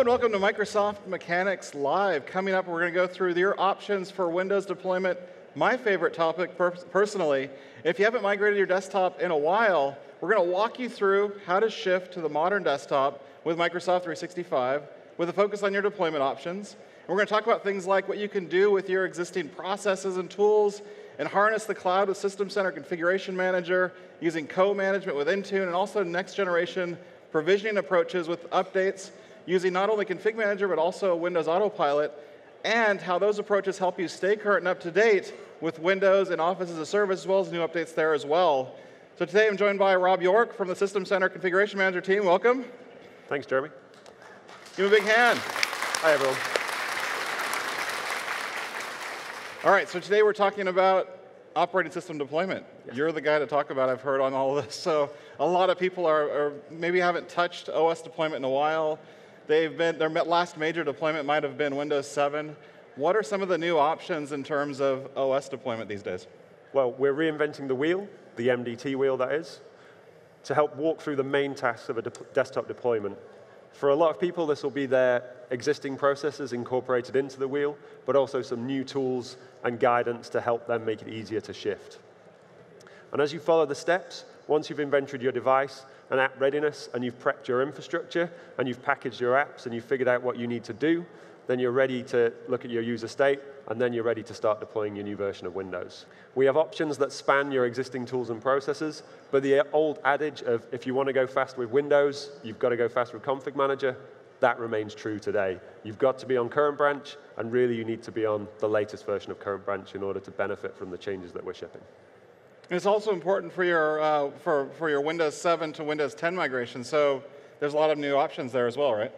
And welcome to Microsoft Mechanics Live. Coming up, we're going to go through your options for Windows deployment. My favorite topic, per personally. If you haven't migrated your desktop in a while, we're going to walk you through how to shift to the modern desktop with Microsoft 365 with a focus on your deployment options. And we're going to talk about things like what you can do with your existing processes and tools and harness the cloud with System Center Configuration Manager, using co-management with Intune, and also next generation provisioning approaches with updates using not only Config Manager, but also Windows Autopilot, and how those approaches help you stay current and up to date with Windows and Office as a service, as well as new updates there as well. So today I'm joined by Rob York from the System Center Configuration Manager team. Welcome. Thanks, Jeremy. Give him a big hand. Hi, everyone. All right, so today we're talking about operating system deployment. Yes. You're the guy to talk about, I've heard on all of this. So a lot of people are, are maybe haven't touched OS deployment in a while. They've been, their last major deployment might have been Windows 7. What are some of the new options in terms of OS deployment these days? Well, we're reinventing the wheel, the MDT wheel that is, to help walk through the main tasks of a de desktop deployment. For a lot of people, this will be their existing processes incorporated into the wheel, but also some new tools and guidance to help them make it easier to shift. And as you follow the steps, once you've inventoried your device, and app readiness and you've prepped your infrastructure and you've packaged your apps and you've figured out what you need to do, then you're ready to look at your user state, and then you're ready to start deploying your new version of Windows. We have options that span your existing tools and processes, but the old adage of if you want to go fast with Windows, you've got to go fast with Config Manager, that remains true today. You've got to be on current branch, and really you need to be on the latest version of current branch in order to benefit from the changes that we're shipping. And it's also important for your, uh, for, for your Windows 7 to Windows 10 migration. So there's a lot of new options there as well, right?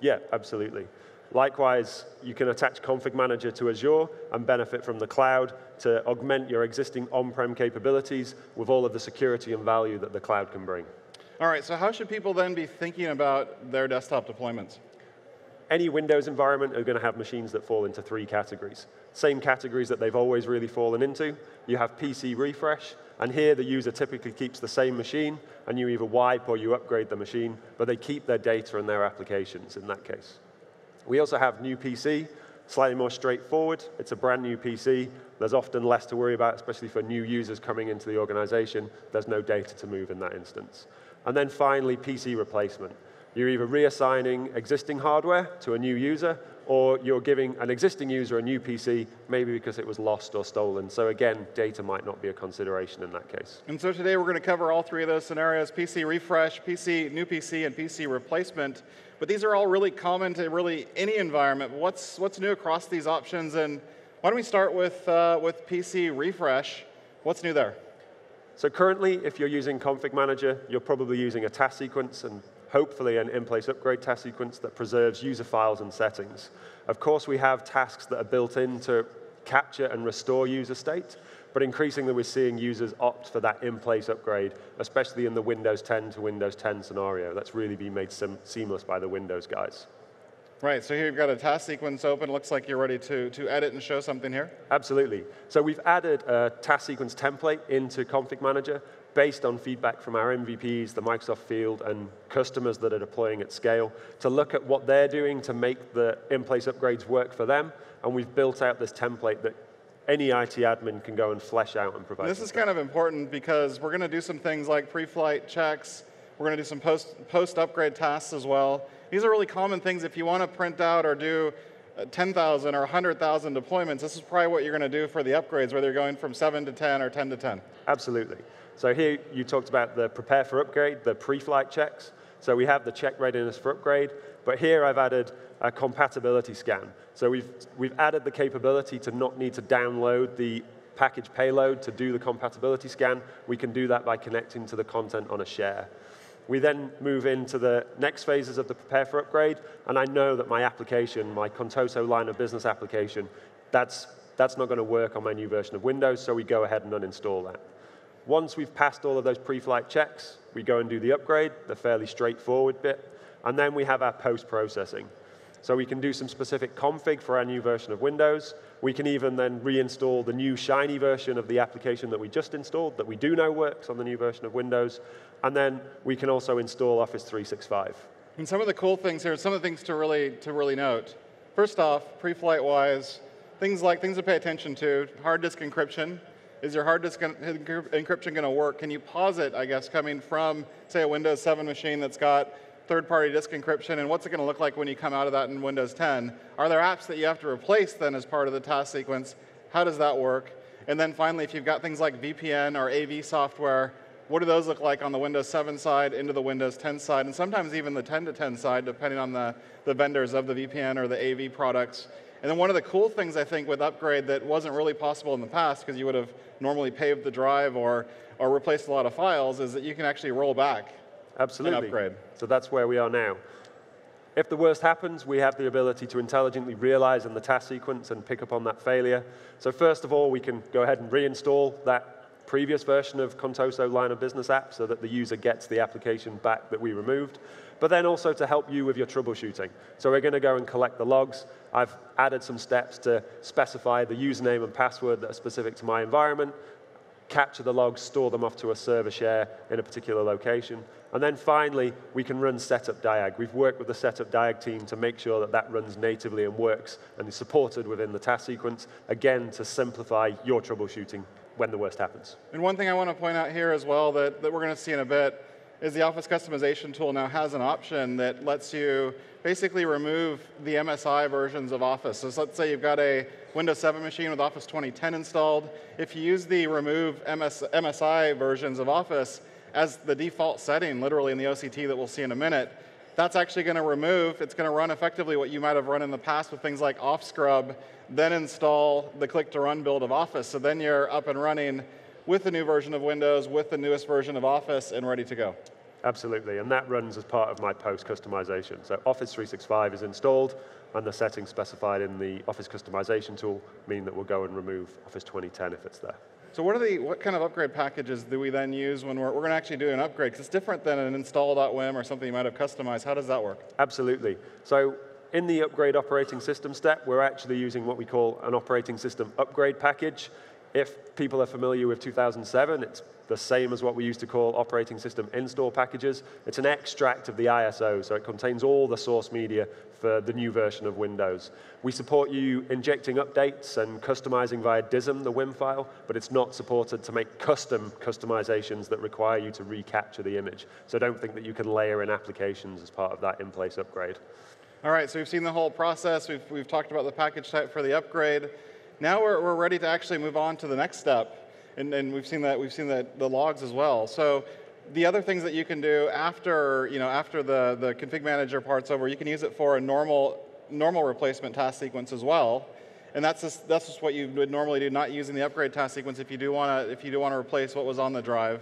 Yeah, absolutely. Likewise, you can attach Config Manager to Azure and benefit from the cloud to augment your existing on-prem capabilities with all of the security and value that the cloud can bring. All right, so how should people then be thinking about their desktop deployments? Any Windows environment are going to have machines that fall into three categories. Same categories that they've always really fallen into. You have PC refresh, and here the user typically keeps the same machine, and you either wipe or you upgrade the machine, but they keep their data and their applications in that case. We also have new PC, slightly more straightforward. It's a brand new PC. There's often less to worry about, especially for new users coming into the organization. There's no data to move in that instance. And then finally, PC replacement. You're either reassigning existing hardware to a new user, or you're giving an existing user a new PC, maybe because it was lost or stolen. So again, data might not be a consideration in that case. And so today we're going to cover all three of those scenarios, PC refresh, PC, new PC, and PC replacement. But these are all really common to really any environment. What's, what's new across these options? And why don't we start with, uh, with PC refresh? What's new there? So currently, if you're using Config Manager, you're probably using a task sequence, and hopefully an in-place upgrade task sequence that preserves user files and settings. Of course, we have tasks that are built in to capture and restore user state, but increasingly we're seeing users opt for that in-place upgrade, especially in the Windows 10 to Windows 10 scenario. That's really been made seamless by the Windows guys. Right, so here you've got a task sequence open. It looks like you're ready to, to edit and show something here. Absolutely. So we've added a task sequence template into Config Manager based on feedback from our MVPs, the Microsoft field, and customers that are deploying at scale to look at what they're doing to make the in-place upgrades work for them. And we've built out this template that any IT admin can go and flesh out and provide. This is kind of important because we're going to do some things like pre-flight checks. We're going to do some post, post-upgrade tasks as well. These are really common things if you want to print out or do uh, 10,000 or 100,000 deployments, this is probably what you're going to do for the upgrades, whether you're going from 7 to 10 or 10 to 10. Absolutely. So here you talked about the prepare for upgrade, the pre-flight checks. So we have the check readiness for upgrade, but here I've added a compatibility scan. So we've, we've added the capability to not need to download the package payload to do the compatibility scan. We can do that by connecting to the content on a share. We then move into the next phases of the prepare for upgrade, and I know that my application, my Contoso line of business application, that's, that's not going to work on my new version of Windows, so we go ahead and uninstall that. Once we've passed all of those pre-flight checks, we go and do the upgrade, the fairly straightforward bit, and then we have our post-processing. So we can do some specific config for our new version of Windows. We can even then reinstall the new shiny version of the application that we just installed that we do know works on the new version of Windows. And then we can also install Office 365. And some of the cool things here, some of the things to really, to really note. First off, pre-flight wise, things like things to pay attention to, hard disk encryption. Is your hard disk encryption going to work? Can you pause it, I guess, coming from, say, a Windows 7 machine that's got third-party disk encryption, and what's it going to look like when you come out of that in Windows 10? Are there apps that you have to replace then as part of the task sequence? How does that work? And then finally, if you've got things like VPN or AV software, what do those look like on the Windows 7 side into the Windows 10 side, and sometimes even the 10 to 10 side, depending on the, the vendors of the VPN or the AV products. And then one of the cool things I think with Upgrade that wasn't really possible in the past, because you would have normally paved the drive or, or replaced a lot of files, is that you can actually roll back Absolutely. upgrade. So that's where we are now. If the worst happens, we have the ability to intelligently realize in the task sequence and pick up on that failure. So first of all, we can go ahead and reinstall that previous version of Contoso line of business app so that the user gets the application back that we removed, but then also to help you with your troubleshooting. So we're going to go and collect the logs. I've added some steps to specify the username and password that are specific to my environment, capture the logs, store them off to a server share in a particular location. And then finally, we can run SetupDiag. We've worked with the SetupDiag team to make sure that that runs natively and works and is supported within the task sequence, again, to simplify your troubleshooting when the worst happens. And one thing I want to point out here as well that, that we're going to see in a bit is the Office customization tool now has an option that lets you basically remove the MSI versions of Office. So let's say you've got a Windows 7 machine with Office 2010 installed. If you use the remove MS, MSI versions of Office as the default setting, literally in the OCT that we'll see in a minute, that's actually going to remove, it's going to run effectively what you might have run in the past with things like OffScrub, then install the click to run build of Office. So then you're up and running with the new version of Windows, with the newest version of Office, and ready to go. Absolutely, and that runs as part of my post customization. So Office 365 is installed, and the settings specified in the Office customization tool mean that we'll go and remove Office 2010 if it's there. So what are the what kind of upgrade packages do we then use when we're, we're going to actually do an upgrade? Because it's different than an install.wim or something you might have customized. How does that work? Absolutely. So in the upgrade operating system step, we're actually using what we call an operating system upgrade package. If people are familiar with 2007, it's the same as what we used to call operating system install packages. It's an extract of the ISO, so it contains all the source media for the new version of Windows. We support you injecting updates and customizing via DISM, the WIM file, but it's not supported to make custom customizations that require you to recapture the image. So don't think that you can layer in applications as part of that in-place upgrade. All right, so we've seen the whole process. We've, we've talked about the package type for the upgrade. Now we're, we're ready to actually move on to the next step. And, and we've seen that we've seen the, the logs as well. So the other things that you can do after, you know, after the, the config manager part's over, you can use it for a normal, normal replacement task sequence as well. And that's just, that's just what you would normally do, not using the upgrade task sequence if you do want to if you do want to replace what was on the drive.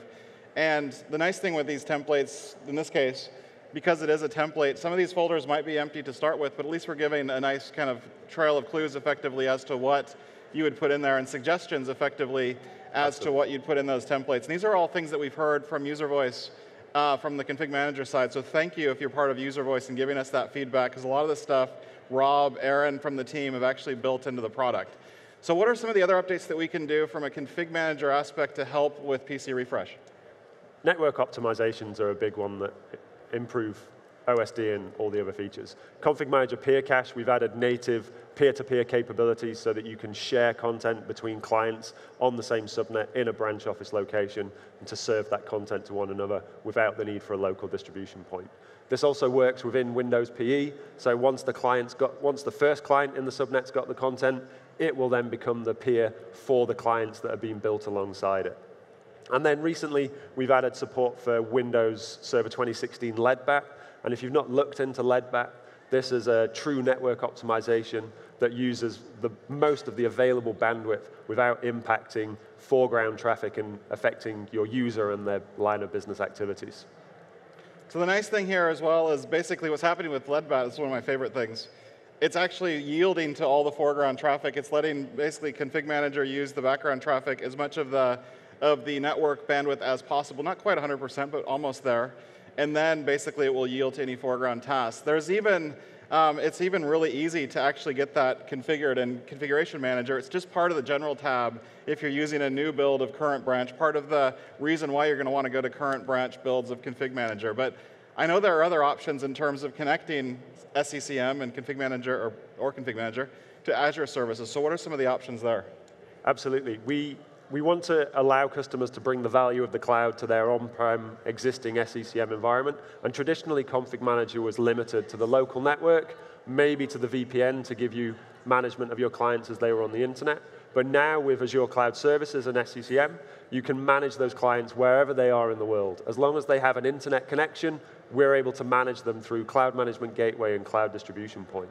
And the nice thing with these templates, in this case, because it is a template, some of these folders might be empty to start with, but at least we're giving a nice kind of trail of clues effectively as to what you would put in there and suggestions effectively as Absolutely. to what you'd put in those templates. And these are all things that we've heard from user voice uh, from the config manager side. So thank you if you're part of user voice and giving us that feedback because a lot of this stuff, Rob, Aaron from the team have actually built into the product. So what are some of the other updates that we can do from a config manager aspect to help with PC refresh? Network optimizations are a big one that improve OSD and all the other features. Config Manager Peer Cache, we've added native peer-to-peer -peer capabilities so that you can share content between clients on the same subnet in a branch office location and to serve that content to one another without the need for a local distribution point. This also works within Windows PE, so once the client's got, once the first client in the subnet's got the content, it will then become the peer for the clients that are being built alongside it. And then recently, we've added support for Windows Server 2016 LEDBAT. And if you've not looked into LEDBAT, this is a true network optimization that uses the most of the available bandwidth without impacting foreground traffic and affecting your user and their line of business activities. So the nice thing here as well is basically what's happening with LEDBAT is one of my favorite things. It's actually yielding to all the foreground traffic. It's letting basically config manager use the background traffic as much of the of the network bandwidth as possible, not quite 100%, but almost there. And then basically it will yield to any foreground task. There's even, um, it's even really easy to actually get that configured in Configuration Manager. It's just part of the General tab if you're using a new build of current branch, part of the reason why you're going to want to go to current branch builds of Config Manager. But I know there are other options in terms of connecting SCCM and Config Manager or, or Config Manager to Azure services. So what are some of the options there? Absolutely. We, we want to allow customers to bring the value of the cloud to their on-prem existing SCCM environment. And traditionally, Config Manager was limited to the local network, maybe to the VPN to give you management of your clients as they were on the internet. But now with Azure Cloud Services and SCCM, you can manage those clients wherever they are in the world. As long as they have an internet connection, we're able to manage them through Cloud Management Gateway and Cloud Distribution Point.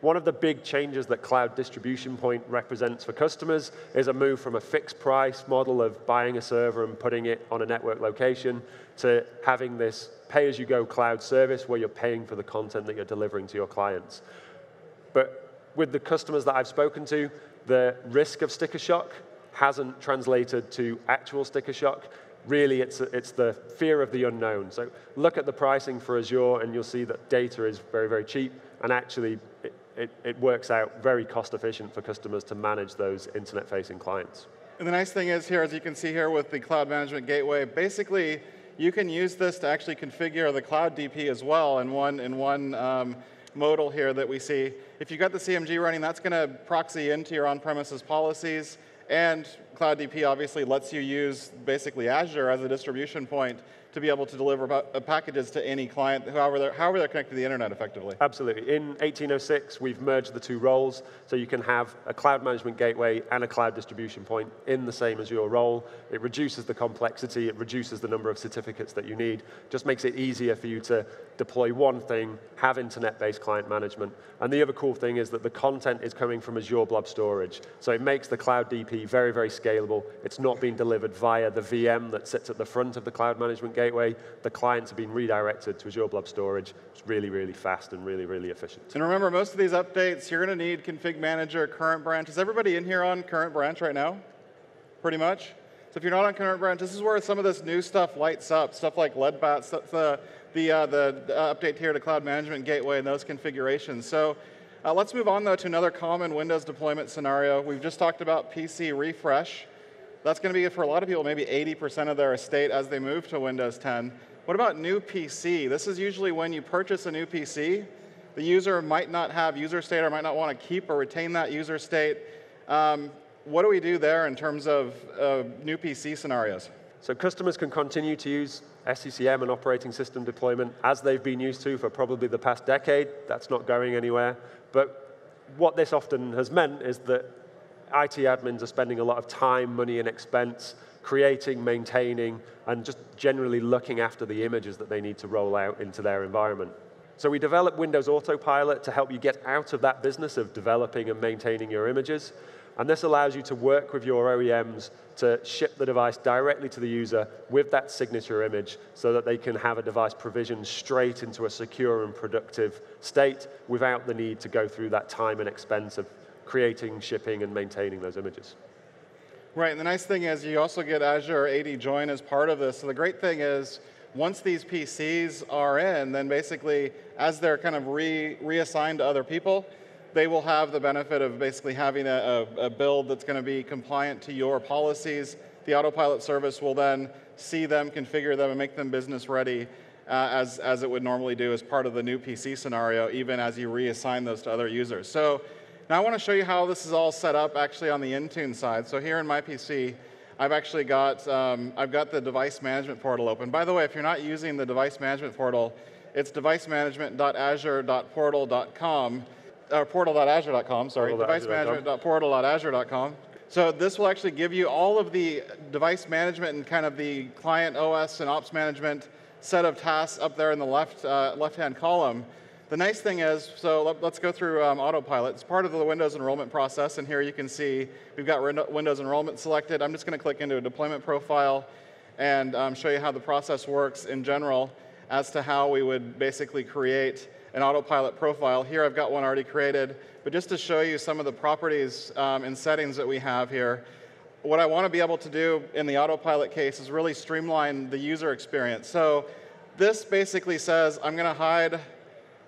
One of the big changes that Cloud Distribution Point represents for customers is a move from a fixed price model of buying a server and putting it on a network location to having this pay-as-you-go cloud service where you're paying for the content that you're delivering to your clients. But with the customers that I've spoken to, the risk of sticker shock hasn't translated to actual sticker shock. Really, it's, it's the fear of the unknown. So look at the pricing for Azure, and you'll see that data is very, very cheap, and actually, it, it, works out very cost efficient for customers to manage those internet-facing clients. And the nice thing is here, as you can see here with the Cloud Management Gateway, basically, you can use this to actually configure the Cloud DP as well in one, in one um, modal here that we see. If you've got the CMG running, that's going to proxy into your on-premises policies. And Cloud DP obviously lets you use basically Azure as a distribution point to be able to deliver uh, packages to any client, however they're, however they're connected to the internet effectively. Absolutely. In 1806, we've merged the two roles, so you can have a cloud management gateway and a cloud distribution point in the same Azure role. It reduces the complexity, it reduces the number of certificates that you need, just makes it easier for you to deploy one thing, have internet-based client management. And the other cool thing is that the content is coming from Azure Blob Storage. So it makes the Cloud DP very, very scalable. It's not being delivered via the VM that sits at the front of the Cloud Management Gateway. The clients have been redirected to Azure Blob Storage. It's really, really fast and really, really efficient. And remember, most of these updates, you're going to need Config Manager, Current Branch. Is everybody in here on Current Branch right now? Pretty much? So if you're not on Current Branch, this is where some of this new stuff lights up, stuff like LEDBAT, stuff, the, the, uh, the update here to Cloud Management Gateway and those configurations. So uh, let's move on, though, to another common Windows deployment scenario. We've just talked about PC refresh. That's going to be, for a lot of people, maybe 80% of their estate as they move to Windows 10. What about new PC? This is usually when you purchase a new PC. The user might not have user state or might not want to keep or retain that user state. Um, what do we do there in terms of uh, new PC scenarios? So customers can continue to use SCCM and operating system deployment as they've been used to for probably the past decade. That's not going anywhere. But what this often has meant is that IT admins are spending a lot of time, money, and expense creating, maintaining, and just generally looking after the images that they need to roll out into their environment. So we developed Windows Autopilot to help you get out of that business of developing and maintaining your images and this allows you to work with your OEMs to ship the device directly to the user with that signature image so that they can have a device provisioned straight into a secure and productive state without the need to go through that time and expense of creating, shipping, and maintaining those images. Right, and the nice thing is you also get Azure AD Join as part of this. So the great thing is once these PCs are in, then basically as they're kind of re reassigned to other people, they will have the benefit of basically having a, a, a build that's going to be compliant to your policies. The autopilot service will then see them, configure them, and make them business ready uh, as, as it would normally do as part of the new PC scenario, even as you reassign those to other users. So now I want to show you how this is all set up actually on the Intune side. So here in my PC, I've actually got, um, I've got the device management portal open. By the way, if you're not using the device management portal, it's devicemanagement.azure.portal.com or portal.azure.com, sorry, devicemanagement.portal.azure.com. So this will actually give you all of the device management and kind of the client OS and ops management set of tasks up there in the left, uh, left-hand column. The nice thing is, so let, us go through um, autopilot. It's part of the Windows enrollment process, and here you can see we've got Windows enrollment selected. I'm just going to click into a deployment profile and um, show you how the process works in general as to how we would basically create an autopilot profile. Here I've got one already created, but just to show you some of the properties um, and settings that we have here, what I want to be able to do in the autopilot case is really streamline the user experience. So this basically says I'm going to hide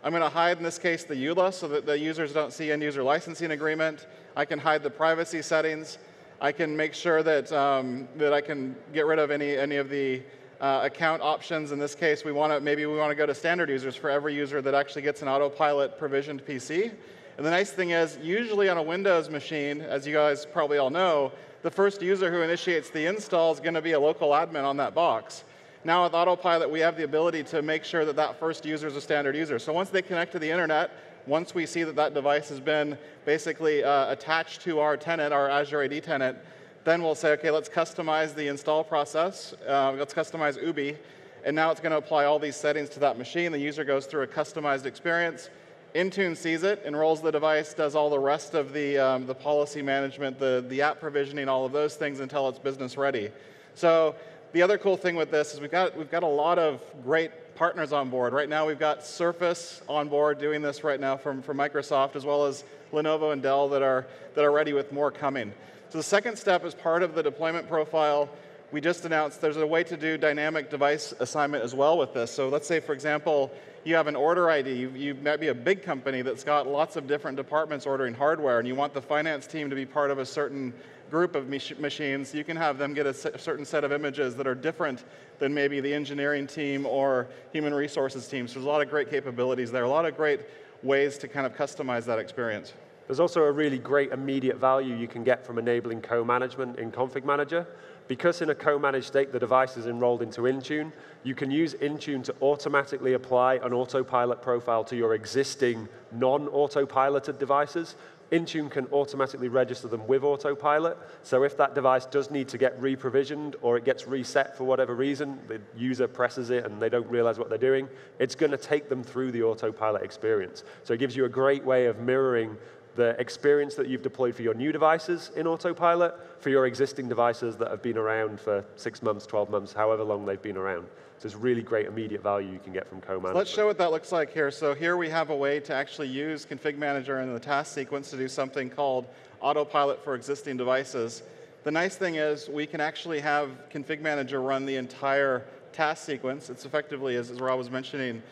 I'm going to hide, in this case, the EULA so that the users don't see end user licensing agreement. I can hide the privacy settings. I can make sure that, um, that I can get rid of any, any of the uh, account options. In this case, we want to maybe we want to go to standard users for every user that actually gets an autopilot provisioned PC. And the nice thing is, usually on a Windows machine, as you guys probably all know, the first user who initiates the install is going to be a local admin on that box. Now with Autopilot, we have the ability to make sure that that first user is a standard user. So once they connect to the internet, once we see that that device has been basically uh, attached to our tenant, our Azure AD tenant, then we'll say, okay, let's customize the install process. Uh, let's customize OOBE. And now it's going to apply all these settings to that machine. The user goes through a customized experience. Intune sees it, enrolls the device, does all the rest of the, um, the policy management, the, the app provisioning, all of those things until it's business ready. So the other cool thing with this is we've got, we've got a lot of great partners on board. Right now we've got Surface on board doing this right now from, from Microsoft, as well as Lenovo and Dell that are, that are ready with more coming. So the second step is part of the deployment profile. We just announced there's a way to do dynamic device assignment as well with this. So let's say, for example, you have an order ID. You, you might be a big company that's got lots of different departments ordering hardware, and you want the finance team to be part of a certain group of mach machines. You can have them get a certain set of images that are different than maybe the engineering team or human resources team. So there's a lot of great capabilities there, a lot of great ways to kind of customize that experience. There's also a really great immediate value you can get from enabling co-management in Config Manager. Because in a co-managed state, the device is enrolled into Intune, you can use Intune to automatically apply an autopilot profile to your existing non-autopiloted devices. Intune can automatically register them with autopilot. So if that device does need to get re-provisioned or it gets reset for whatever reason, the user presses it and they don't realize what they're doing, it's going to take them through the autopilot experience. So it gives you a great way of mirroring the experience that you've deployed for your new devices in Autopilot for your existing devices that have been around for six months, 12 months, however long they've been around. So it's really great immediate value you can get from co-management. let's show what that looks like here. So here we have a way to actually use Config Manager in the task sequence to do something called Autopilot for existing devices. The nice thing is we can actually have Config Manager run the entire task sequence. It's effectively, as, as Rob was mentioning,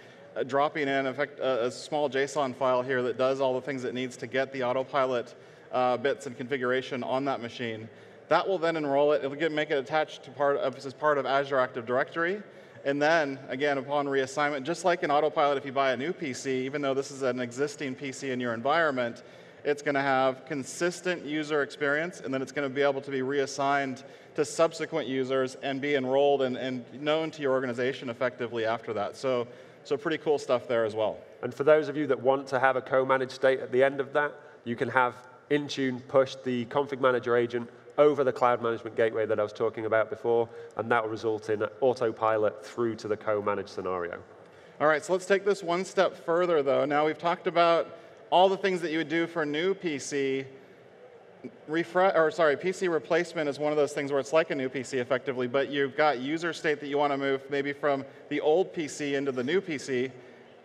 dropping in effect, uh, a small JSON file here that does all the things it needs to get the autopilot uh, bits and configuration on that machine. That will then enroll it. It'll get, make it attached to part of, as part of Azure Active Directory. And then, again, upon reassignment, just like in Autopilot, if you buy a new PC, even though this is an existing PC in your environment, it's going to have consistent user experience, and then it's going to be able to be reassigned to subsequent users and be enrolled and, and known to your organization effectively after that. So so pretty cool stuff there as well. And for those of you that want to have a co-managed state at the end of that, you can have Intune push the config manager agent over the cloud management gateway that I was talking about before, and that will result in autopilot through to the co-managed scenario. All right, so let's take this one step further, though. Now we've talked about all the things that you would do for a new PC refresh, or sorry, PC replacement is one of those things where it's like a new PC effectively, but you've got user state that you want to move maybe from the old PC into the new PC.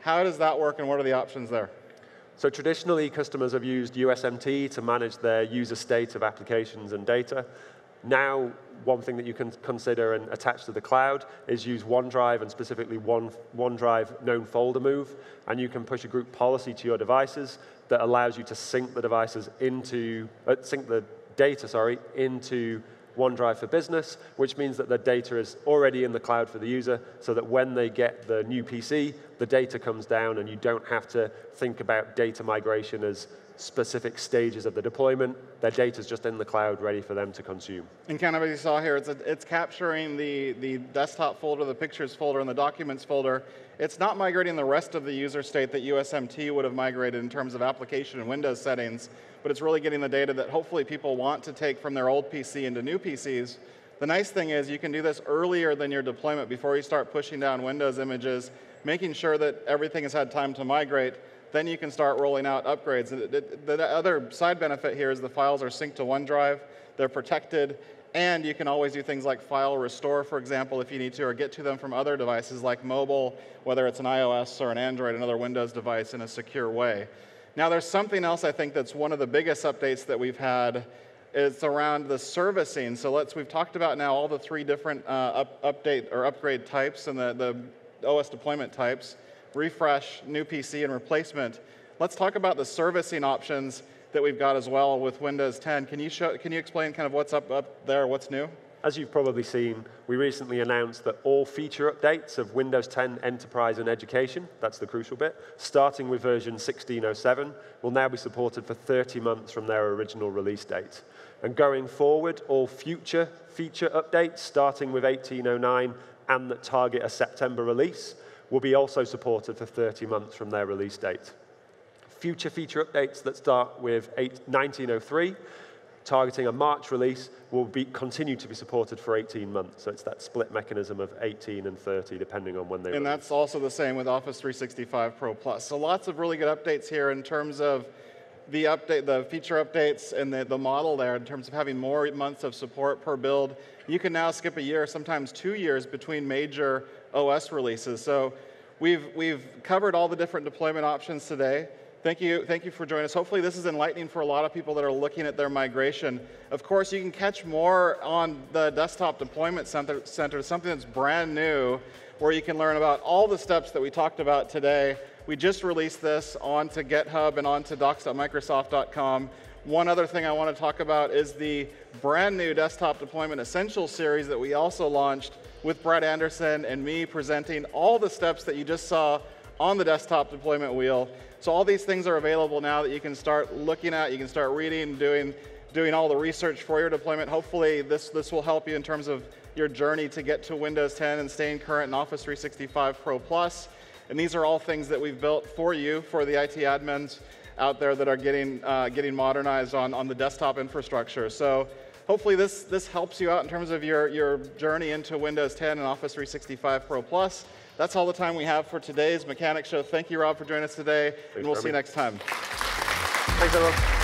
How does that work and what are the options there? So traditionally, customers have used USMT to manage their user state of applications and data. Now, one thing that you can consider and attach to the cloud is use OneDrive and specifically one, OneDrive known folder move, and you can push a group policy to your devices that allows you to sync the devices into, uh, sync the data, sorry, into OneDrive for Business, which means that the data is already in the cloud for the user, so that when they get the new PC, the data comes down and you don't have to think about data migration as specific stages of the deployment. Their data is just in the cloud ready for them to consume. And kind of as you saw here, it's, a, it's capturing the, the desktop folder, the pictures folder, and the documents folder. It's not migrating the rest of the user state that USMT would have migrated in terms of application and Windows settings, but it's really getting the data that hopefully people want to take from their old PC into new PCs. The nice thing is you can do this earlier than your deployment before you start pushing down Windows images, making sure that everything has had time to migrate then you can start rolling out upgrades. The other side benefit here is the files are synced to OneDrive, they're protected, and you can always do things like file restore, for example, if you need to, or get to them from other devices like mobile, whether it's an iOS or an Android, another Windows device in a secure way. Now, there's something else I think that's one of the biggest updates that we've had. It's around the servicing. So let's, we've talked about now all the three different uh, up, update or upgrade types and the, the OS deployment types refresh, new PC, and replacement. Let's talk about the servicing options that we've got as well with Windows 10. Can you, show, can you explain kind of what's up, up there, what's new? as you've probably seen, we recently announced that all feature updates of Windows 10 Enterprise and Education, that's the crucial bit, starting with version 1607, will now be supported for 30 months from their original release date. And going forward, all future feature updates, starting with 1809 and that target a September release, will be also supported for 30 months from their release date. Future feature updates that start with 1903 targeting a March release will be, continue to be supported for 18 months. So it's that split mechanism of 18 and 30, depending on when they. And release. that's also the same with Office 365 Pro Plus. So lots of really good updates here in terms of the update, the feature updates, and the, the model there in terms of having more months of support per build. You can now skip a year, sometimes two years between major OS releases. So we've we've covered all the different deployment options today. Thank you, thank you for joining us. Hopefully this is enlightening for a lot of people that are looking at their migration. Of course, you can catch more on the Desktop Deployment Center, Center, something that's brand new, where you can learn about all the steps that we talked about today. We just released this onto GitHub and onto docs.microsoft.com. One other thing I want to talk about is the brand new Desktop Deployment Essentials series that we also launched with Brett Anderson and me presenting all the steps that you just saw on the desktop deployment wheel. So all these things are available now that you can start looking at, you can start reading, doing, doing all the research for your deployment. Hopefully this, this will help you in terms of your journey to get to Windows 10 and staying current in Office 365 Pro Plus. And these are all things that we've built for you, for the IT admins out there that are getting, uh, getting modernized on, on the desktop infrastructure. So hopefully this, this helps you out in terms of your, your journey into Windows 10 and Office 365 Pro Plus. That's all the time we have for today's Mechanic Show. Thank you, Rob, for joining us today, Thanks, and we'll see you next time. Thanks, everyone.